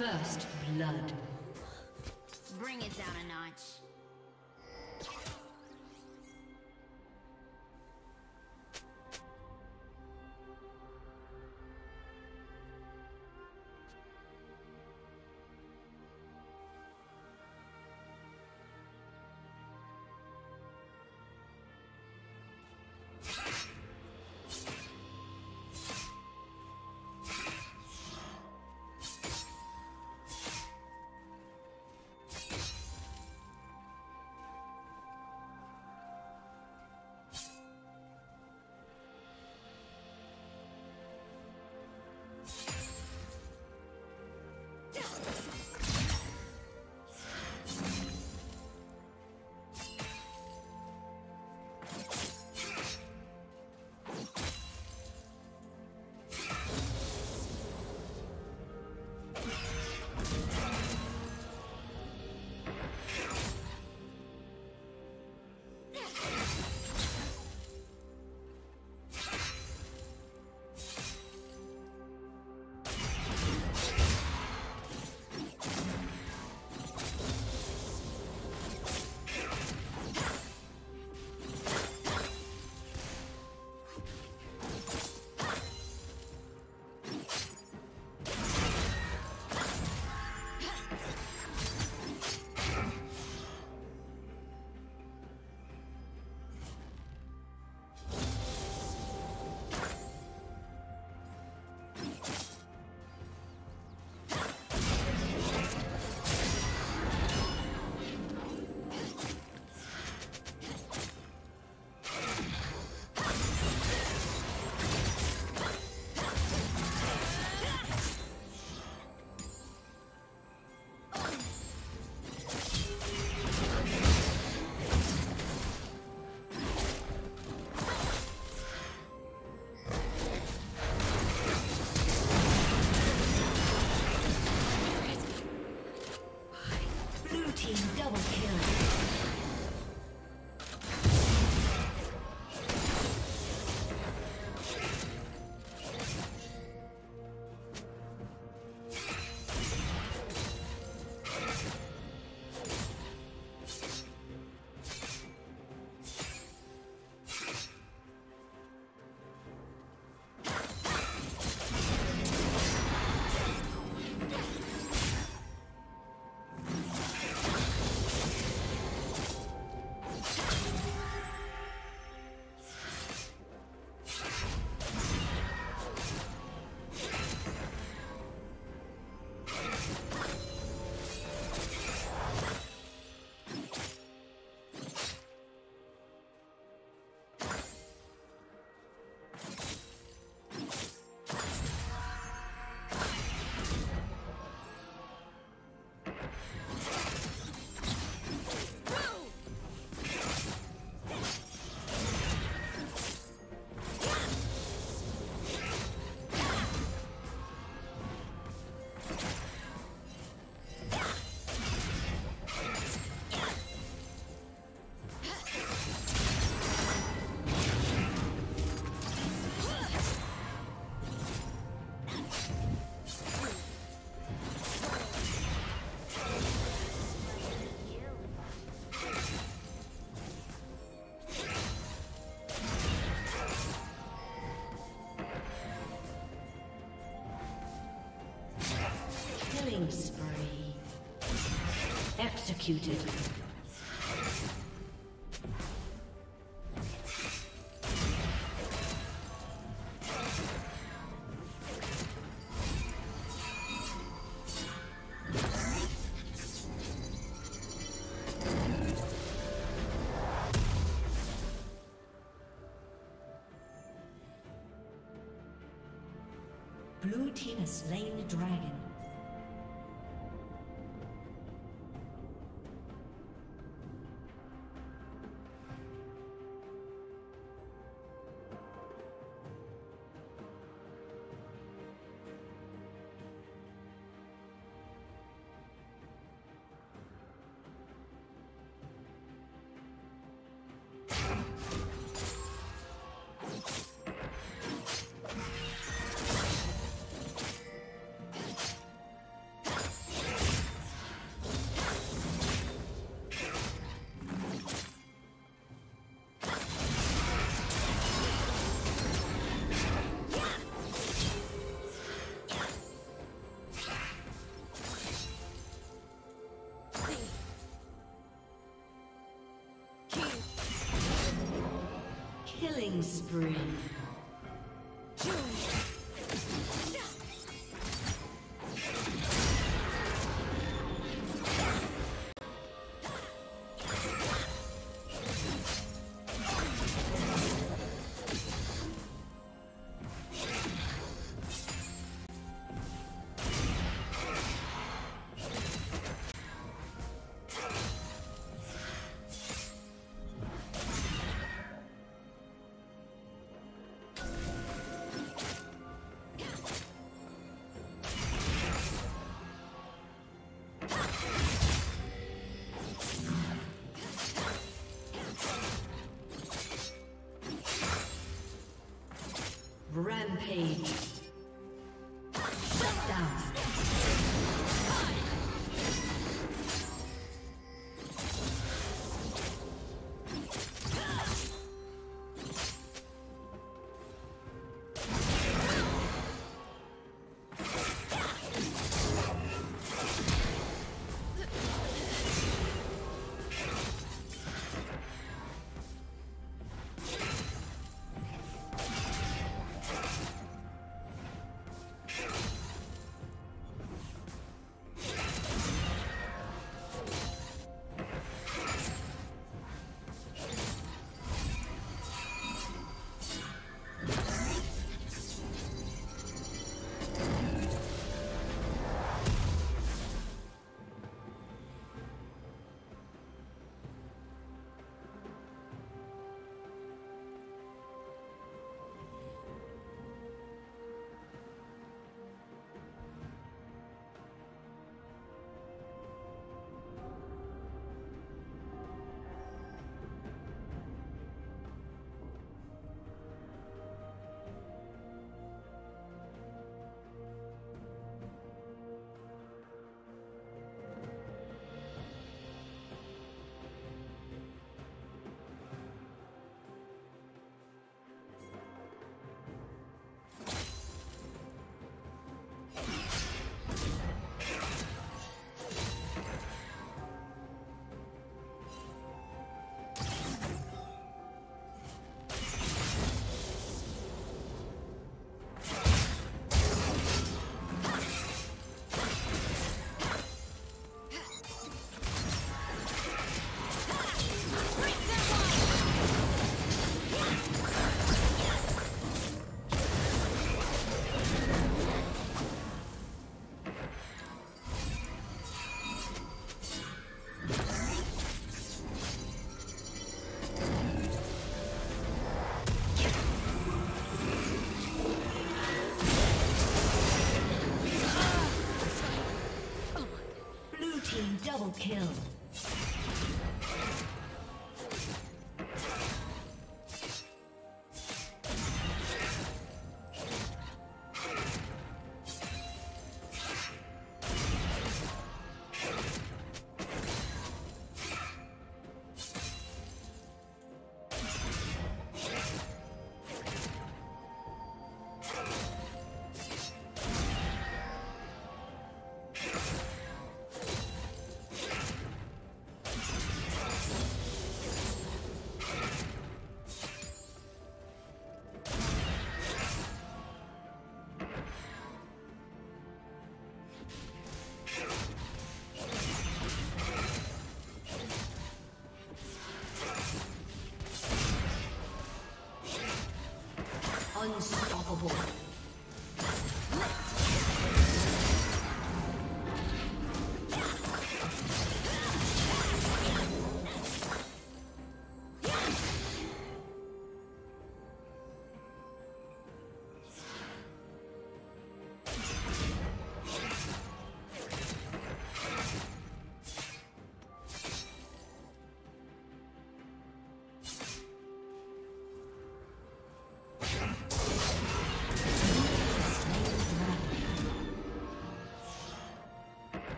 First blood. Bring it down a notch. Executed. Killing spree. Rampage.